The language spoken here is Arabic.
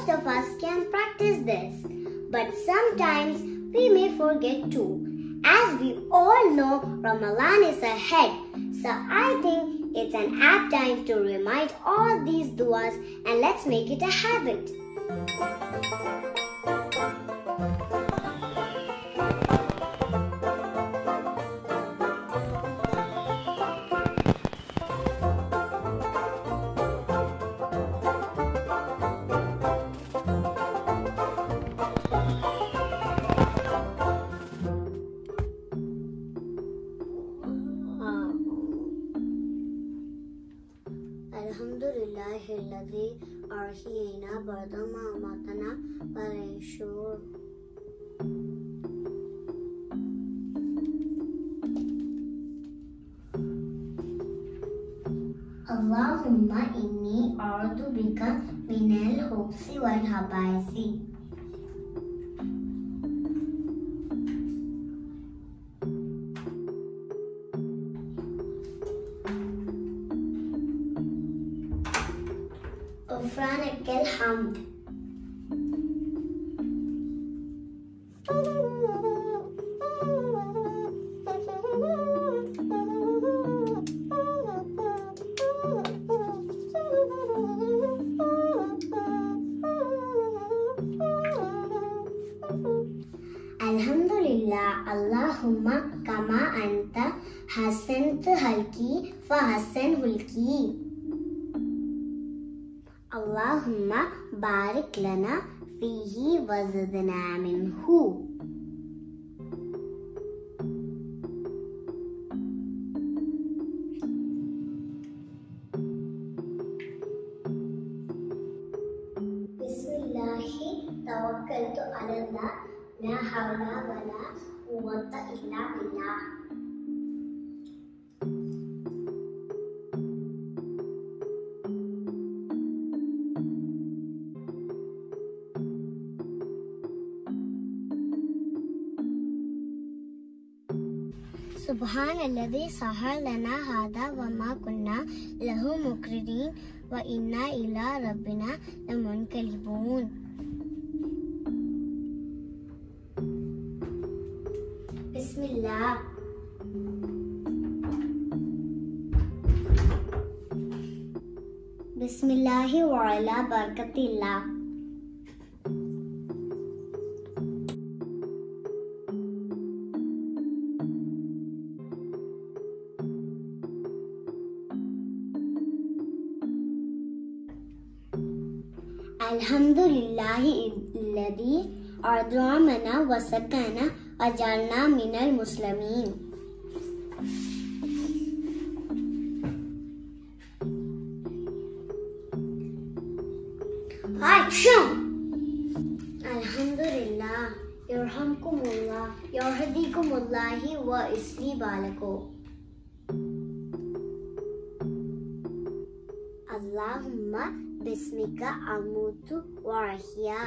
Most of us can practice this, but sometimes we may forget too. As we all know, Ramadan is ahead, so I think it's an apt time to remind all these duas and let's make it a habit. बिल्लाहिल्लज़ी अरहियना बर्दमा मतना परेशूर अल्लाहुम्मा इन्नी औदु बिका मिनल खुबसी वल غفرانك الحمد الحمد لله اللهم كما أنت حسنت هلكي فحسن هلكي اللهم بارك لنا فيه وزدنا منه. بسم الله توكلت على الله لا حول ولا قوة إلا بالله سبحان الذي سهر لنا هذا وما كنا له مقرنين وإنا إلى ربنا لمنقلبون. بسم الله. بسم الله وعلى بركة الله. अलहमदिल्लादी और दुआ मना वसकना अजालना मिनल Muslimeen Action! Alhamdulillah, Yarhamkumullah, Yarhadikumullahi wa Isli Balako. Allahumma Bismika amutu warahya.